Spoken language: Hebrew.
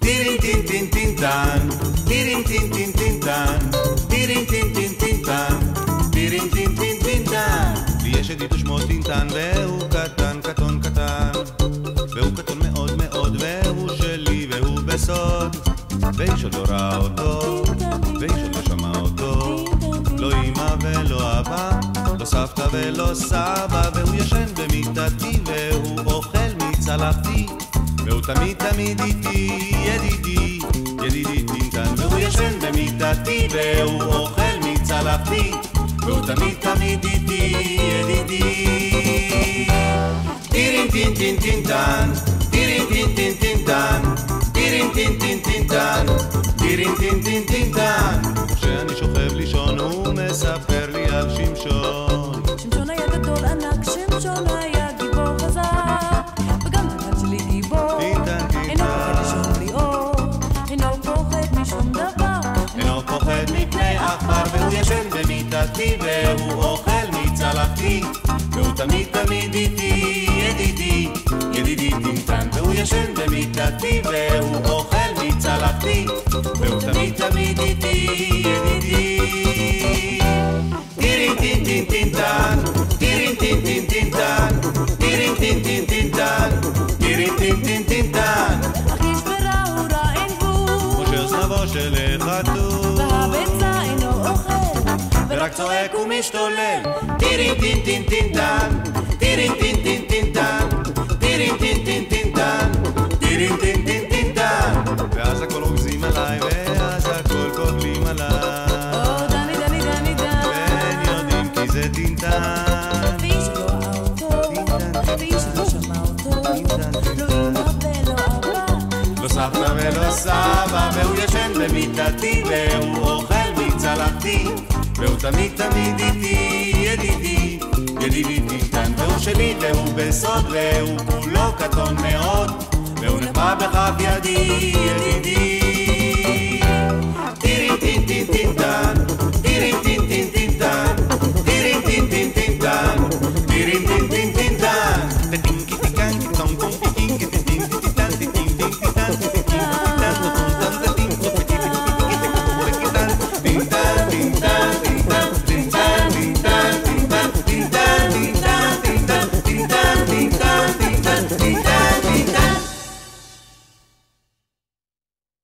טירין טין טין טין טן, טירין טין טין טין טן, טירין טין טין טין טן, טירין טין טין טין טן. לי יש ידיד ושמו טינטן, והוא קטן, קטון, קטן. והוא קטון מאוד מאוד, והוא שלי, והוא בסוד. ואיש עוד לא ראה אותו, ואיש עוד סבתא ולא סבא, והוא ישן במיטתי, והוא אוכל מצלחתי. והוא תמיד תמיד איתי, ידידי, ידידי טינטן, והוא ישן במיטתי, והוא אוכל מצלחתי, והוא תמיד תמיד איתי, ידידי. טירין טין טין טינטן, טירין טין טין טינטן, טירין טין טין טינטן, טירין טין טין טינטן. כשאני שוכב לישון הוא מספר לי על. שמשון מפני עכבר והוא ישן במיטתי והוא אוכל מצלחתי והוא תמיד תמיד איתי ידידי ידידי טינטן והוא ישן במיטתי והוא אוכל מצלחתי והוא תמיד תמיד איתי ידידי. טירין טין טין טינטן טירין טין טין טינטן טירין טין טין טינטן טירין טין טין טינטן אך ורע הוא רע אין הוא, כמו זנבו של חתול צועק ומשתולל. טירין טין טין טין טן. טירין טין טין טין טן. טירין טין טין טין טן. טירין טין טין טין טן. ואז הכל רוגזים עליי ואז הכל קובלים עליי. או דני דני דני דן, והם יודעים כי זה טינטן ואיש לא ראה אותו, ואיש לא שמע אותו, לא אמא ולא אבא. לא סבתא ולא סבא והוא ישן במיטתי והוא אוכל מצלחתי והוא תמיד תמיד איתי ידידי ידידי טינטן והוא שלי והוא בסוד והוא כולו קטון מאוד והוא נחבא בכף ידי ידידי